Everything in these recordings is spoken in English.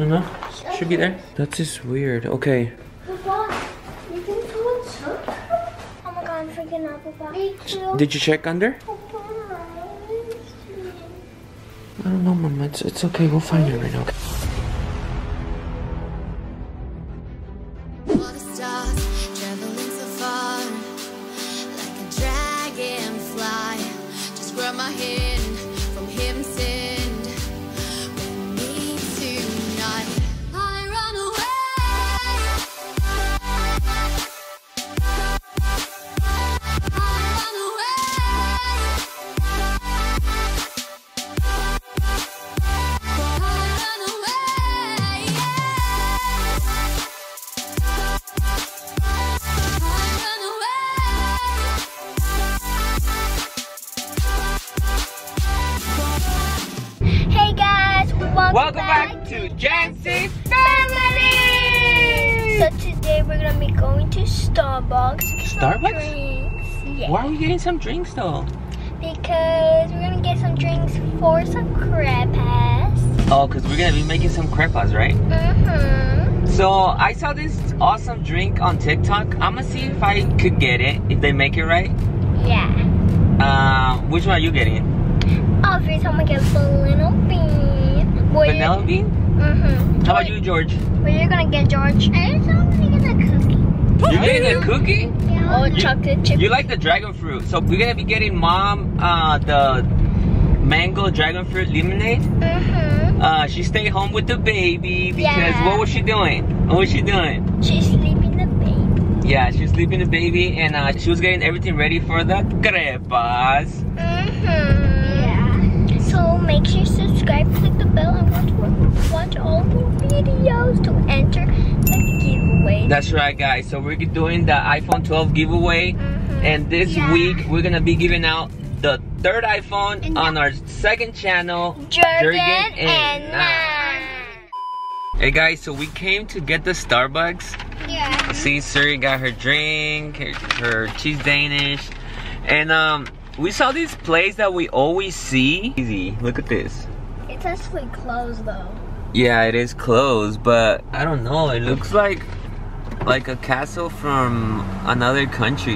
No, no. Should be there. That's just weird. Okay. Did you check under? I don't know, Mama. It's, it's okay. We'll find her right now. Getting some drinks though? Because we're gonna get some drinks for some crepas. Oh, because we're gonna be making some crepas, right? Mm-hmm. So I saw this awesome drink on TikTok. I'm gonna see if I could get it, if they make it right. Yeah. Uh, which one are you getting? Obviously, I'm gonna get vanilla bean. Well, Vanilla bean? Mm-hmm. How about you, George? Well, you're gonna get George. I'm gonna get a You're getting a cookie? Oh, You- chocolate chip. You like the dragon fruit. So we're gonna be getting mom uh, the mango dragon fruit lemonade. Mm-hmm. Uh, she stayed home with the baby because Yeah. what was she doing? What was she doing? She's sleeping the baby. Yeah, she's sleeping the baby and uh, she was getting everything ready for the crepas. Mm-hmm. Yeah. So make sure you subscribe, click the bell, and watch watch all the videos to enter giveaway. That's right, guys. So we're doing the iPhone 12 giveaway, Mhm. and this Yeah. week we're gonna be giving out the third iPhone And on our second channel, Jurgen, Jurgen and and Nan. Hey guys, so we came to get the Starbucks. Yeah. See, Suri got her drink, her, her cheese Danish, and um, we saw this place that we always see. Easy, look at this. It's actually closed though. Yeah, it is closed, but I don't know. It looks like like a castle from another country.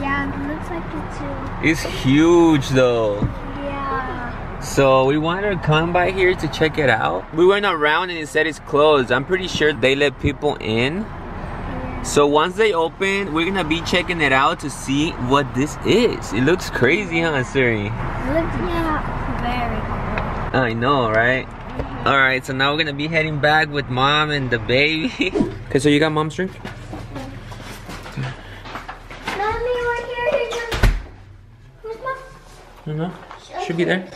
Yeah, it looks like it too. It's huge though. Yeah. So we wanted to come by here to check it out. We went around and it said it's closed. I'm pretty sure they let people in. So once they open, we're gonna be checking it out to see what this is. It looks crazy, huh, Suri? It looks yeah very cool. I know, right? All right, so now we're gonna be heading back with mom and the baby. okay, so you got mom's drink? Mommy, we're here. Here's Where's mom? No, no. Should be there.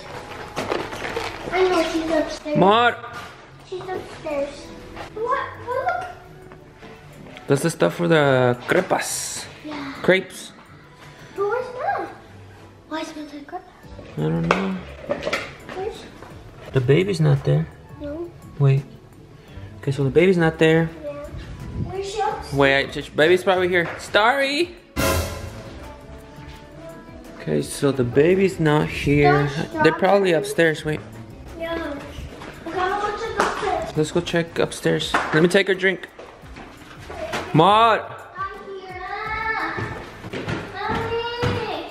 I know she's upstairs. Mar, She's upstairs. What? Look. that's the stuff for the crepas, Yeah. crepes. But where's mom? Why smells like crap? I don't know. Where's? The baby's not there. No. Wait. Okay, so the baby's not there. Yeah. Where's she? Wait, I, baby's probably here. Starry. Okay, so the baby's not here. They're probably upstairs. Wait, Yeah. Okay, I'm gonna check upstairs. let's go check upstairs. Let me take her drink. Maud. I'm here. Mommy.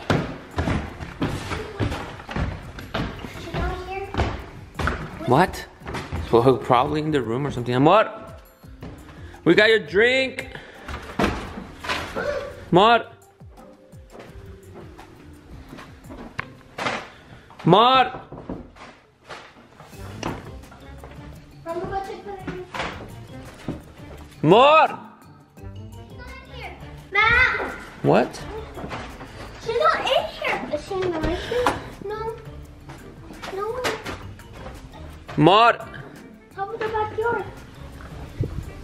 She's not here. What? Well, probably in the room or something. Maud. We got your drink. Maud. Maud. I'm gonna check her in. Maud. She's not in here. Mom. What? She's not in here. Is she in the restroom? No. No one. Backyard?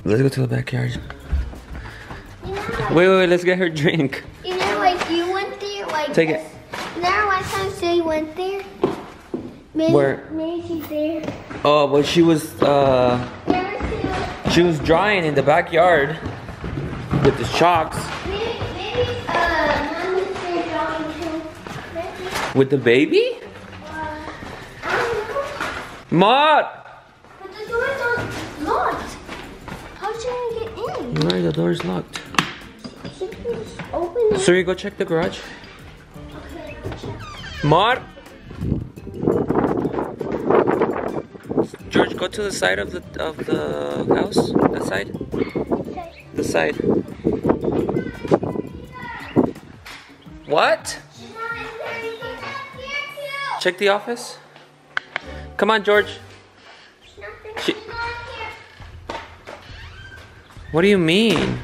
Let's go to the backyard. You know, like, Wait, wait, wait. Let's get her drink. you know, like you went there, like Take it. this. Now last time she went there. Maybe, Where? Maybe she's there. Oh, but she was uh she was drying in the backyard with the shocks Maybe, maybe, uh, mom is there drawing too. With the baby. uh, I You're the door is locked. So you go check the garage. Mar. George, go to the side of the of the house. That side. Okay. The side. What? Check the office. Come on, George. What do you mean?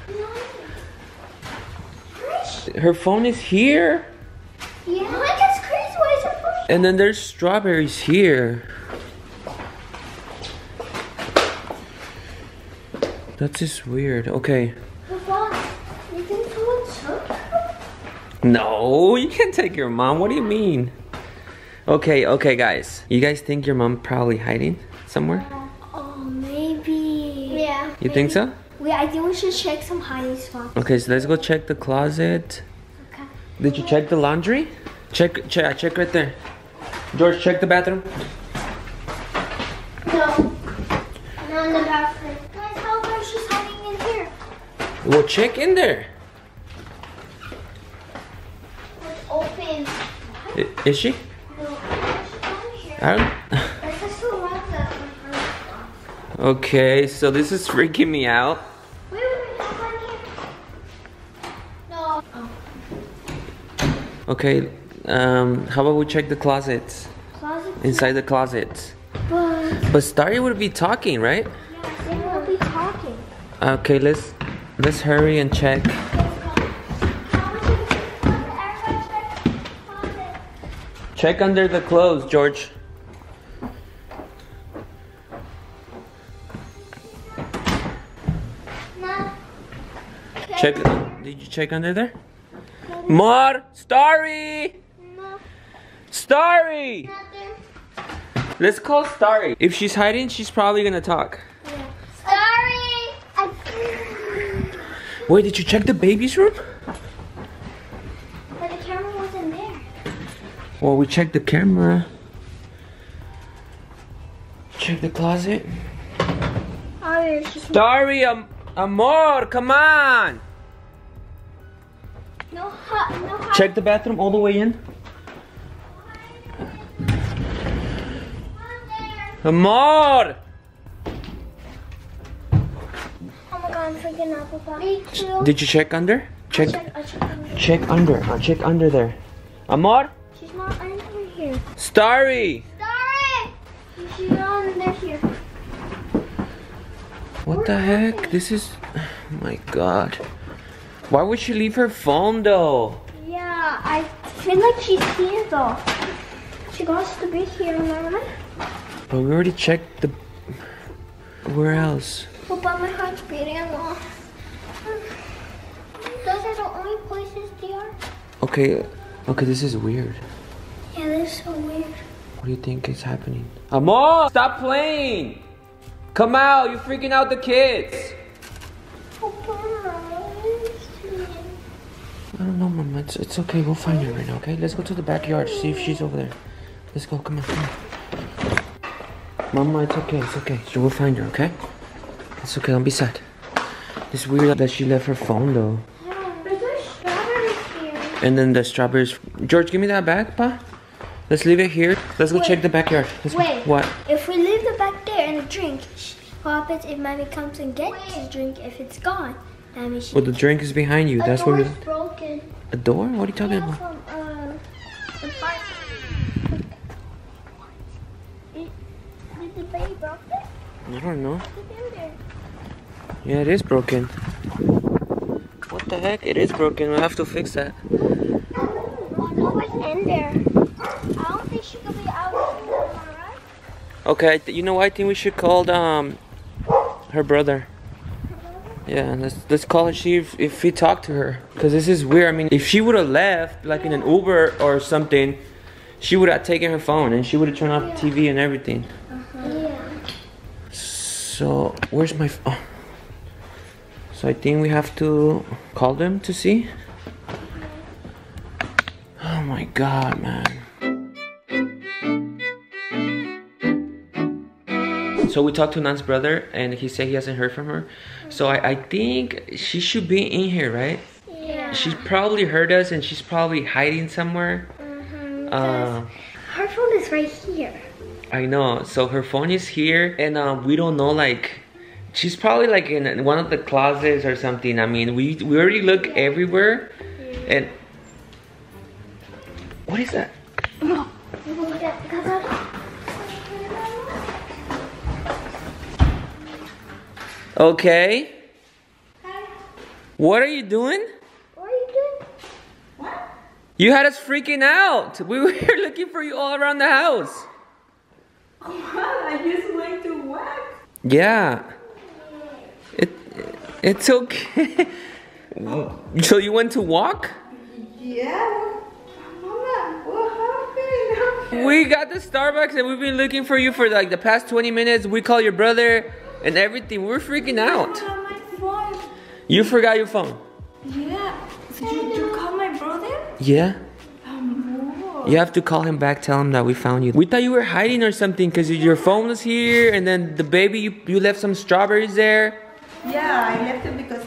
Her phone is here. Yeah, like it's crazy. Why is it pushing? And then there's strawberries here. That's just weird. Okay. Papa, you think someone took her? No, you can't take your mom. What do you mean? Okay, okay, guys. You guys think your mom probably hiding somewhere? Uh, oh, maybe. Yeah. You think so? We, I think we should check some hiding spots. Okay, so let's go check the closet. Okay. Did you check the laundry? Check, check, uh, check right there. George, check the bathroom. No. Not in the bathroom. Guys, how come she's hiding in here? Well, check in there. It's open. I- Is she? No, she's down here. I don't. There's just a lot that. Uh, okay, so this is freaking me out. Wait, wait, wait. Come on here. No. Oh. Okay, um, how about we check the closets? Closet. Inside the closet. But. But Starry would be talking, right? Yeah, they will be talking. Okay, let's let's hurry and check. Check under the clothes, George. No. Check. Did you check under there? Mar, Starry, No. Starry. Nothing. Let's call Starry. If she's hiding, she's probably gonna talk. Sorry. I. Wait, did you check the baby's room? But the camera wasn't there. Well, we checked the camera. Check the closet. Oh, Starry, am- amor, come on. No hot, no hot. Check the bathroom all the way in. Amor! Oh my god, I'm freaking out, Papa. Me too. Did you check under? Check Check, I checked under. check under. Check under there. Amor? She's not under here. Starry! Sorry. She's not under here. What the heck? This is oh my god. Why would she leave her phone though? Yeah, I feel like she's here though. She got to be here, right? But we already checked the where else? But my heart's beating a lot. Those are the only places they are. Okay, okay, this is weird. Yeah, this is so weird. What do you think is happening? Amor! Stop playing! Come out, you're freaking out the kids! I don't know, Mama. It's, it's okay. We'll find her right now, okay? Let's go to the backyard, see if she's over there. Let's go. Come on, come on. Mama, it's okay. It's okay. So we'll find her, okay? It's okay. Don't be sad. It's weird that she left her phone, though. There's no strawberries here. And then the strawberries. George, give me that bag, pa. Let's leave it here. Let's go Wait. check the backyard. Let's. Wait. What? If we leave the back there and drink, what happens if mommy comes and gets the drink if it's gone? Well, the drink is behind you. That's what. we. broken. A door? What are you talking Yeah, about? from uh. Did, did the baby broke it? I don't know. The baby there. Yeah, it is broken. What the heck? It is broken. We'll have to fix that. I don't know what's in there. I don't think she could be out here, right? Okay, you know what? I think we should call um her brother. Yeah, let's let's call her see if, if he talked to her. Cause this is weird. I mean, if she would have left like in an Uber or something, she would have taken her phone and she would have turned off the TV and everything. Yeah. So where's my? F- oh. So I think we have to call them to see. Oh my god, man. So we talked to Nan's brother, and he said he hasn't heard from her. So I, I think she should be in here, right? Yeah. She probably heard us, and she's probably hiding somewhere. Mhm, Uh, her phone is right here. I know. So her phone is here, and um, we don't know. Like, she's probably like in one of the closets or something. I mean, we we already look everywhere, and what is that? Okay. What are you doing? What are you doing? You had us freaking out. We were looking for you all around the house. I just went to work. Yeah. It it's okay. so you went to walk? Yeah. Mama, what happened? We got the Starbucks and we've been looking for you for like the past 20 minutes. We call your brother and everything. We're freaking out. have my phone. You forgot your phone. Yeah. So you, you call my brother? Yeah. Um, You have to call him back, tell him that we found you. We thought you were hiding or something because your phone was here and then the baby, you, you left some strawberries there. Yeah, I left it because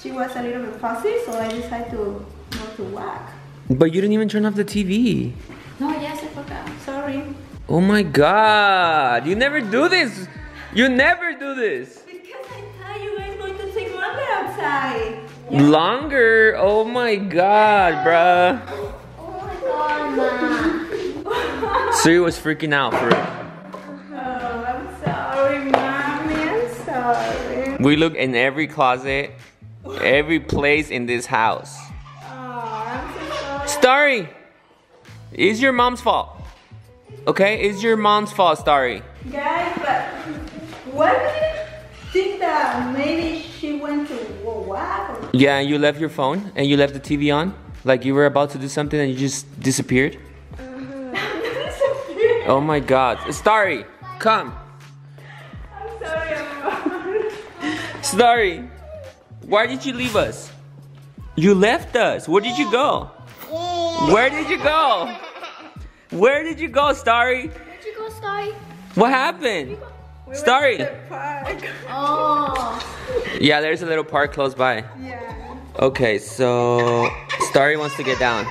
she was a little bit fussy, so I decided to go to work. But you didn't even turn off the TV. No, yes, I forgot. Sorry. Oh my god. You never do this. You never do this. Because I thought you guys going to take longer outside. Longer? Oh my god, bruh. Oh my god, Ma. Suri was freaking out for it. Oh, I'm sorry, mommy. I'm sorry. We look in every closet, every place in this house. Oh, I'm so. Starry, it's your mom's fault. Okay, it's your mom's fault, Starry. Guys, but why do you think that maybe she went to work? Or Yeah, and you left your phone and you left the TV on, like you were about to do something and you just disappeared. Mm-hmm. Oh my god, Starry, come. I'm sorry, I'm Starry, why did you leave us? You left us. Where did you go? Where did you go? Where did you go, Starry? Where'd you go, Starry? What happened? Starry. park. Oh. Yeah, there's a little park close by. Yeah. Okay, so Starry wants to get down.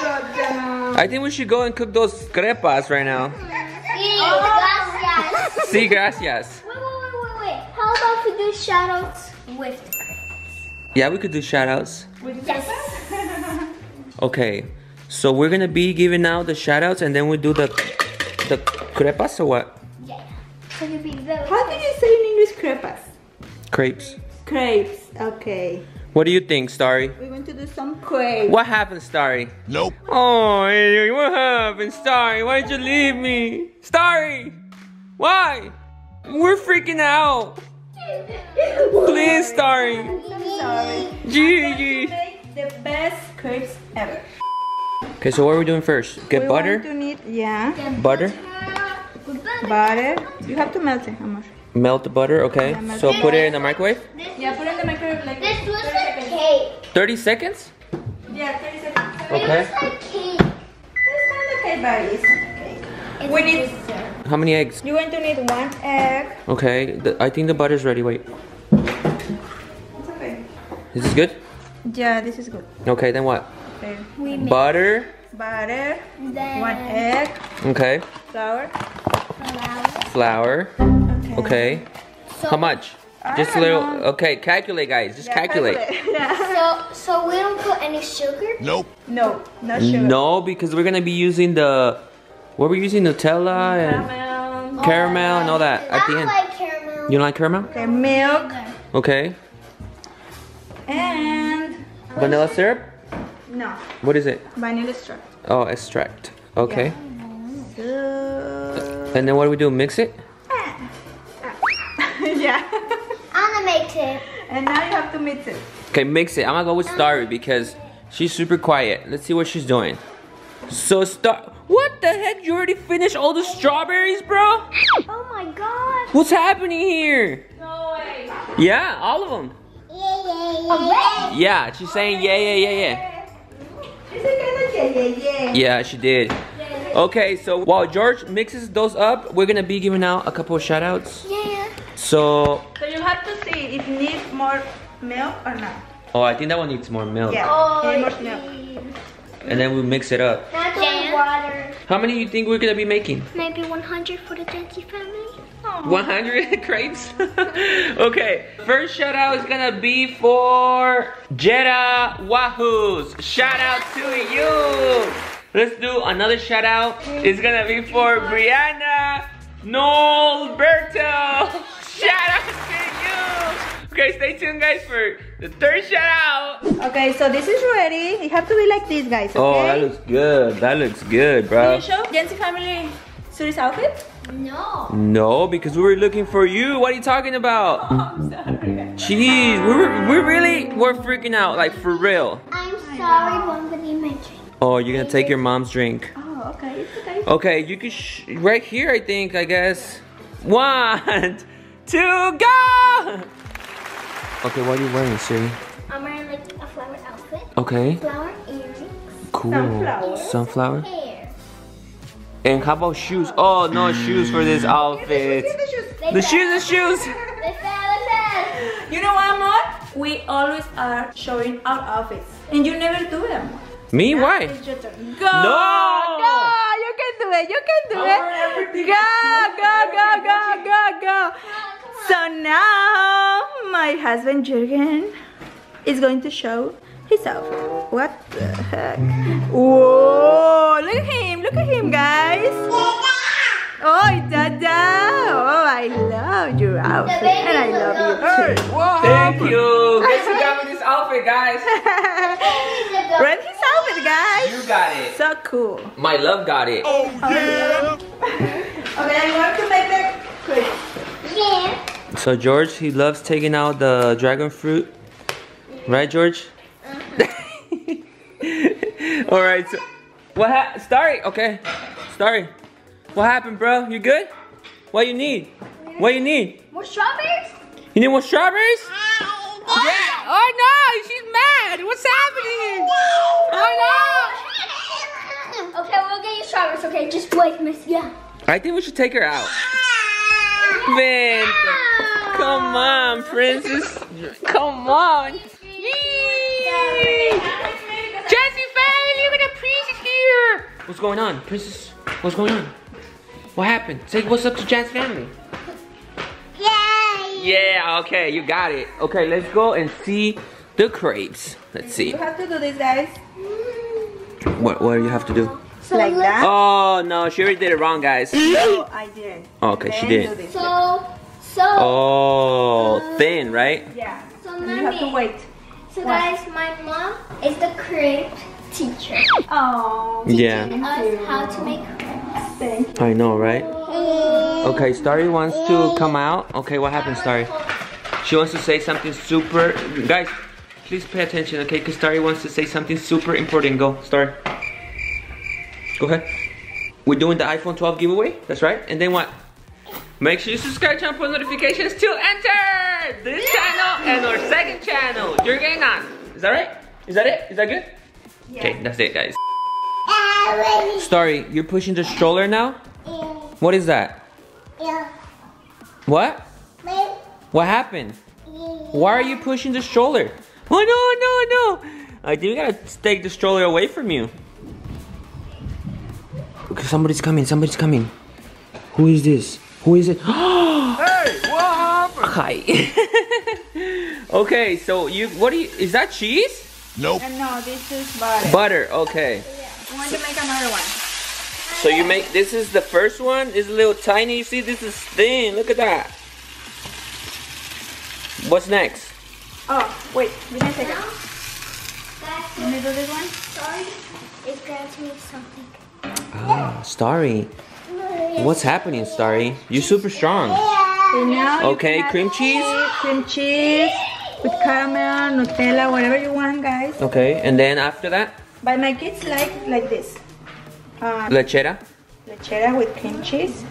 So down. I think we should go and cook those crepas right now. Sí, gracias. Sí, gracias. Wait, wait, wait, wait, wait. How about we do shoutouts with Yeah, we could do shoutouts. With Yes. Okay, so we're gonna be giving out the shoutouts and then we do the the crepas or what? How do you say in English crepas? Crepes. Crepes. Okay. What do you think, Starry? We're going to do some crepes. What happened, Starry? Nope. Oh, what happened, Starry? Why did you leave me? Starry! Why? We're freaking out. Please, Starry. I'm sorry. Gigi. Make the best crepes ever. Okay, so what are we doing first? Get we butter? Want to need, yeah. Butter? Butter. You have to melt it, Amor. Melt the butter, okay. So put it in the microwave? Yeah, put it in the microwave like This looks 30 like seconds. cake. 30 seconds? Yeah, 30 seconds. It Okay. looks like cake. It's kind of okay, but it's not okay. It's We need- How many eggs? You're going to need one egg. Okay, the, I think the butter's ready. Wait. It's okay. Is this good? Yeah, this is good. Okay, then what? Okay. We Butter. Butter, then one egg, Okay. flour. Flour. Flour. Okay. So, How much? I Just a little. know. Okay, calculate, guys. Just Yeah, calculate. Yeah. So, so we don't put any sugar. Nope. No, no sugar. No, because we're gonna be using the. What we're using Nutella and Caramel. caramel and all that at the I end. like caramel. You don't like caramel? Okay, milk Okay. and Vanilla syrup? no What is it? vanilla extract. Oh, extract. Okay. So, And then what do we do? Mix it? yeah. I'm gonna mix it. And now you have to mix it. Okay, mix it. I'm gonna go with Starry because she's super quiet. Let's see what she's doing. So Star, what the heck? You already finished all the strawberries, bro? Oh my god. What's happening here? No way. Yeah, all of them. Yeah, yeah, yeah. Yeah, she's saying yeah, yeah, yeah, yeah. Is it kind of yeah, yeah, yeah? Yeah, she did. Okay, so while George mixes those up, we're gonna be giving out a couple of shout outs. Yeah. So, So you have to see if you need more milk or not. oh, I think that one needs more milk. Yeah. Oh, Need more milk. And then we mix it up. That's yeah. water. How many do you think we're gonna be making? Maybe 100 for the Jancy family. 100 crepes? okay, first shout out is gonna be for Jetta Wahoos. Shout out to you. Let's do another shout out. It's gonna be for Brianna Nolberto. Shout out to you. Okay, stay tuned guys for the third shout out. Okay, so this is ready. It have to be like this, guys. Oh, okay. Oh, that looks good. That looks good, bro. Can bro. you show Jancy family Suri's outfit? No. No, because we were looking for you. What are you talking about? I'm sorry. Jeez, we were, we really were freaking out, like for real. I'm sorry, but I'm gonna drink. Oh, you're gonna take your mom's drink. Oh, okay, it's okay. Okay, you can sh right here, I think, I guess. One, two, go! Okay, what are you wearing, Suri? I'm wearing like a flower outfit, Okay, flower earrings, cool. Sunflower. Sunflower. hair. And how about shoes? Oh, no shoes for this outfit. The shoes, the shoes. They fell, they fell. You know what, Amor? We always are showing our outfits, and you never do them. Me? Why? It's your turn. Go! No! Go! You can do it. You can do it. Go! Go! Go! Go! Go! Go! So now my husband Jürgen is going to show his outfit. What the heck? Whoa! Look at him! Look at him, guys! Oh, Dada! Oh, I love your outfit, and I love you too. Thank you. Guess who got me this outfit, guys? Read his outfit, guys. You got it. So cool. My love got it. Oh, oh yeah. okay, I want to make that quick. Yeah. So George, he loves taking out the dragon fruit. Right, George? Mm-hmm. All right. So, what happened? Starry. Okay. Starry. What happened, bro? You good? What you need? What you need? More strawberries? You need more strawberries? Yeah. Oh no, she's. What's happening? Oh Okay, we'll get you strawberries. Okay, just wait, Miss. Yeah. I think we should take her out. Man, come on, princess. Come on. Yee! Jancy family, look at the princess here. What's going on, princess? What's going on? What happened? Say what's up to Jan's family. Yay! Yeah, okay, you got it. Okay, let's go and see the crepes. Let's see. You have to do this, guys. What what do you have to do? So Like that. Oh no, she already did it wrong, guys. No, I didn't. Okay, she did. So, so, Oh, thin, right? Yeah. so, And you have to mommy. wait. So guys, my mom is the crepe teacher. Oh. Yeah. Teaching us how to make crepes. I know, right? Okay, Starry wants to come out. Okay, what happened, Starry? She wants to say something super. Guys, please pay attention, okay? Because Starry wants to say something super important. Go, Starry. Go ahead. We're doing the iPhone 12 giveaway. That's right. And then what? Make sure you subscribe turn on notifications to enter this channel and our second channel. You're getting on. Is that right? Is that it? Is that good? Okay, that's it, guys. Starry, you're pushing the stroller now? What is that? What? What happened? Why are you pushing the stroller? Oh no, no, no! I think we gotta take the stroller away from you. Okay, somebody's coming, somebody's coming. Who is this? Who is it? hey, what happened? Hi. okay, so you, what do you, is that cheese? you. Uh, and no, this is butter. Butter, okay. I want to make another one. So you make, this is the first one, it's a little tiny, you see this is thin, look at that. What's next? Oh, wait. Give me a second. That's Let me do this one. sorry. It's granting me something. Ah, Starry. What's happening, Starry? You're super strong. And now Okay, cream cheese? Cream cheese with caramel, Nutella, whatever you want, guys. Okay, and then after that, But my kids like like this. Uh, lechera. lechera with cream cheese.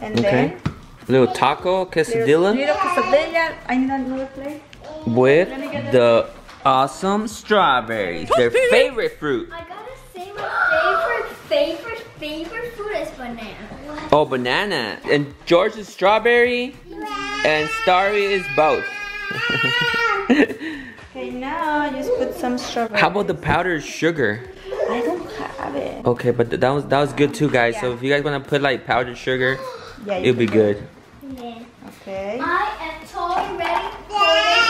And Okay. then Little taco quesadilla little quesadilla. I need another plate. with the awesome strawberries. Their favorite fruit. I gotta say my favorite favorite, favorite fruit is banana. Oh, banana. And George is strawberry, and Starry is both. Okay, now just put some strawberry. How about the powdered sugar? I don't have it. Okay, but that was that was good too, guys. So if you guys wanna put like powdered sugar, Yeah, you it'll be can good. Yeah. Okay. I am totally ready for this.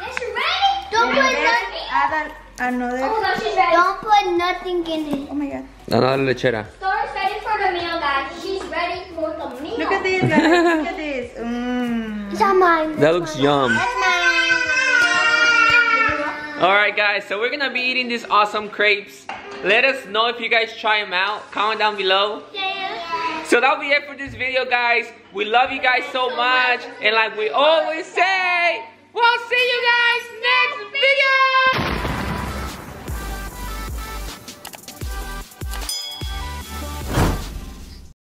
Yes, you're ready. Don't And put nothing. add an- another. Oh my gosh, she's ready. Don't put nothing in it. Oh my god. Another lechera. Star's ready for the meal, guys. She's ready for the meal. Look at this, guys. Look at this. Mmm. Is that mine? That looks yum. That's mine. Alright guys, so we're gonna be eating these awesome crepes. Let us know if you guys try them out. Comment down below. Yeah. So that'll be it for this video, guys. We love you guys so much. And like we always say, we'll see you guys next video.